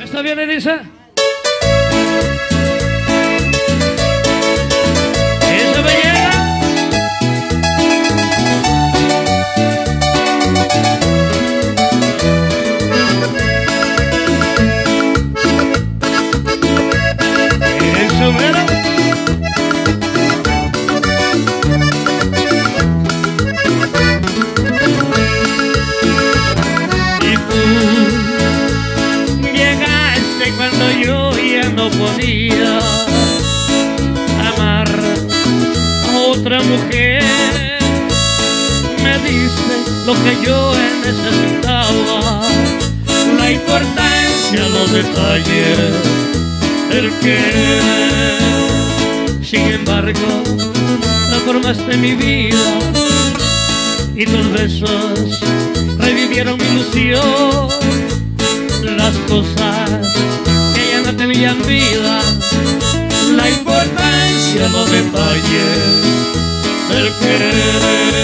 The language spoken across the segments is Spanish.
¿Está bien, Elisa? Sin embargo, transformaste mi vida y tus besos revivieron mi ilusión. Las cosas que ya no tenían vida, la importancia, los detalles del querer.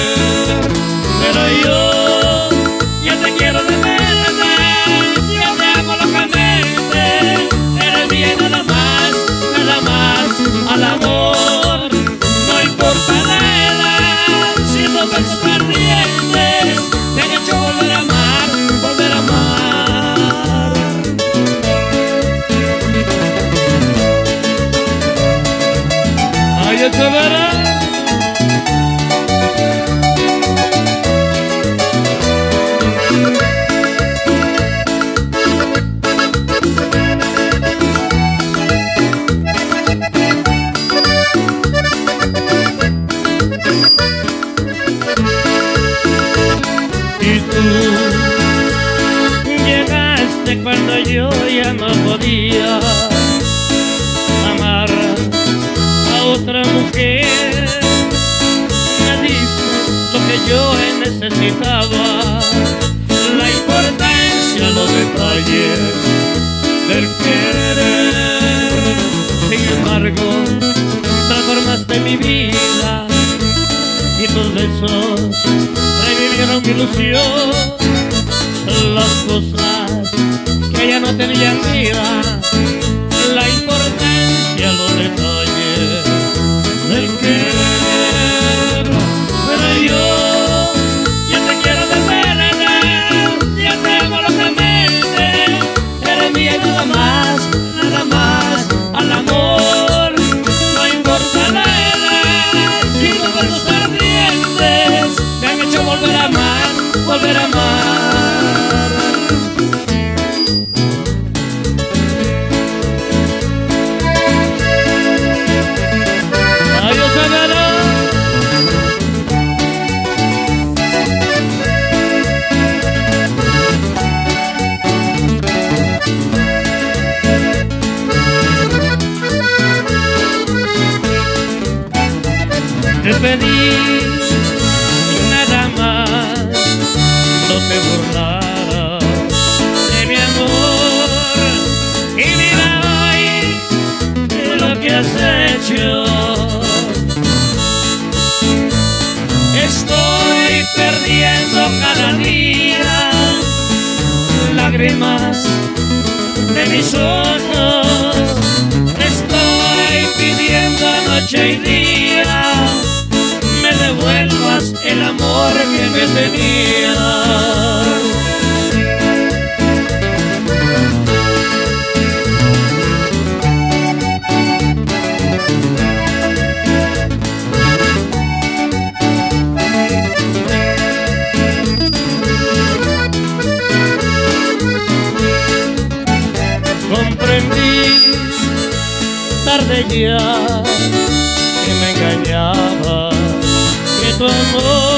Pero yo Te verá. Y tú llegaste cuando yo ya no podía otra mujer. Me diste lo que yo necesitaba, la importancia, los detalles del querer. Sin embargo, transformaste mi vida y tus besos revivieron mi ilusión. Las cosas que ya no tenían vida, la importancia, los detalles Te que. Comprendí tarde ya que me engañaba, que tu amor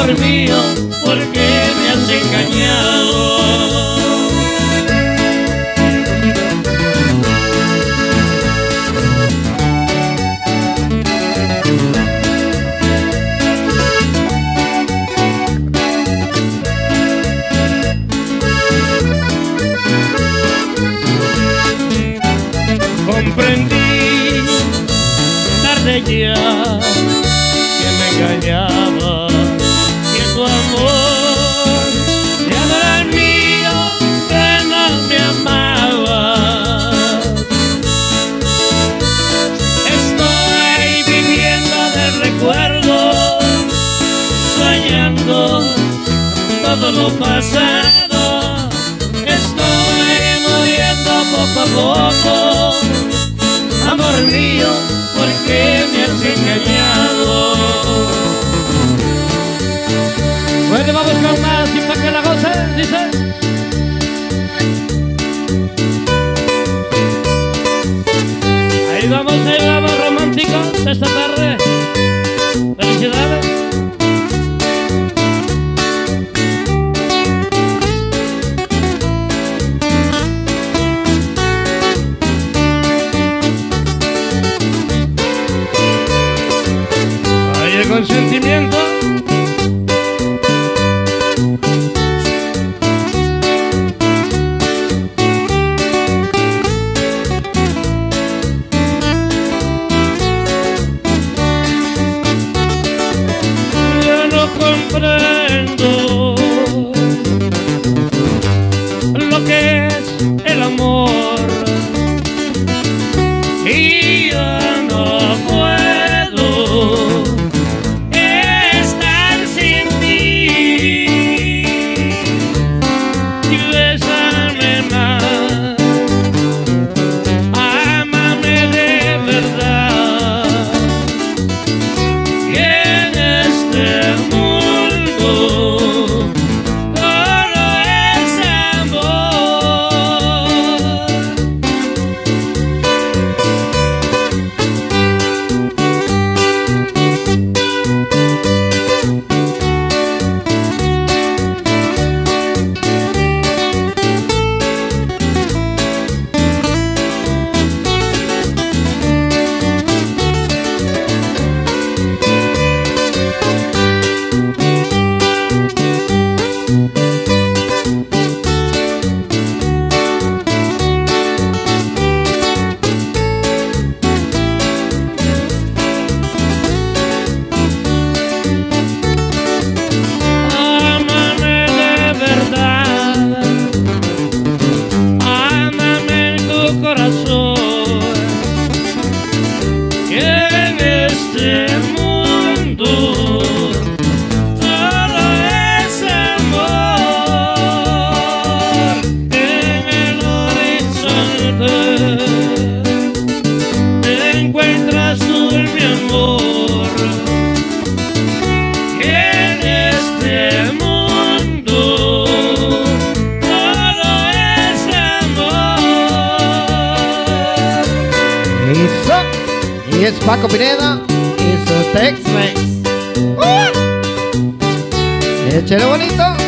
amor mío, ¿por qué me has engañado? comprendí tarde ya que me engañaba lo pasado. Estoy muriendo poco a poco. Amor mío, ¿por qué me has engañado? Bueno, vamos con más y para que la goce, dice. Ahí vamos, ahí vamos, románticos esta tarde. Felicidades. Y es Paco Pineda y su Tex-Mex. ¡Uh! Échale bonito.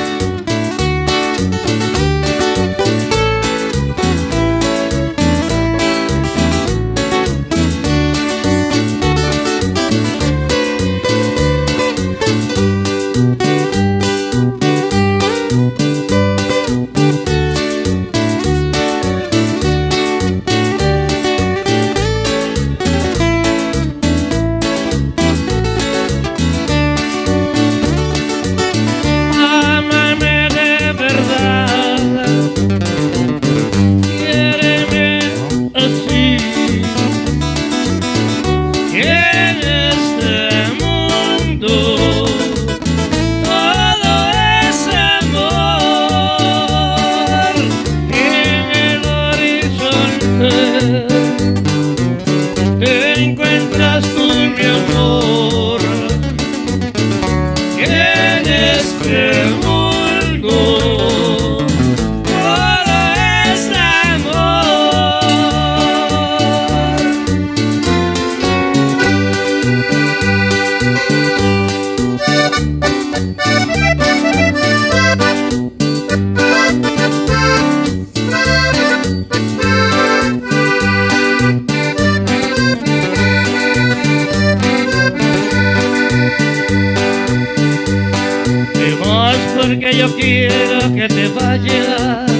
Porque yo quiero que te vayas.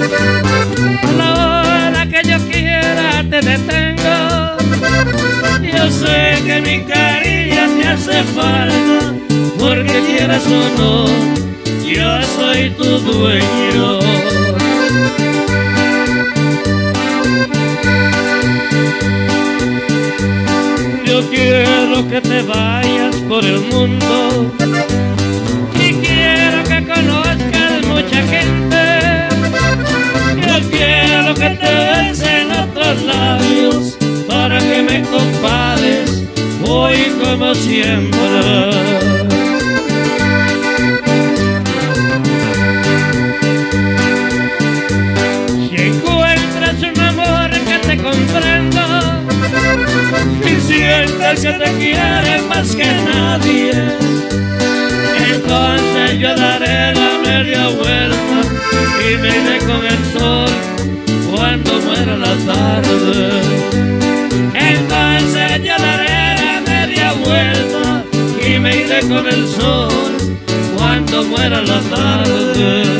A la hora que yo quiera te detengo. Yo sé que mi cariño te hace falta, porque quieras o no, yo soy tu dueño. Yo quiero que te vayas por el mundo tiempo. muera la tarde.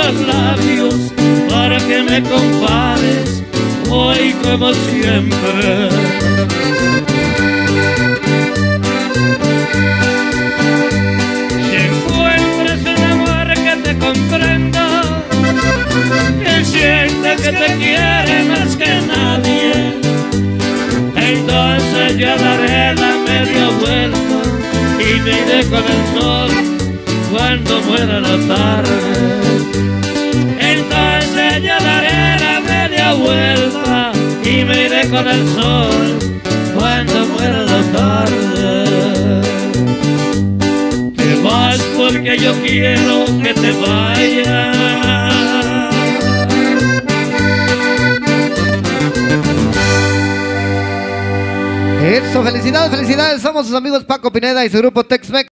los labios para que me compares hoy como siempre. con el sol cuando muera la tarde. Te vas porque yo quiero que te vayas. Eso, felicidades, felicidades. Somos sus amigos Paco Pineda y su grupo Tex-Mex.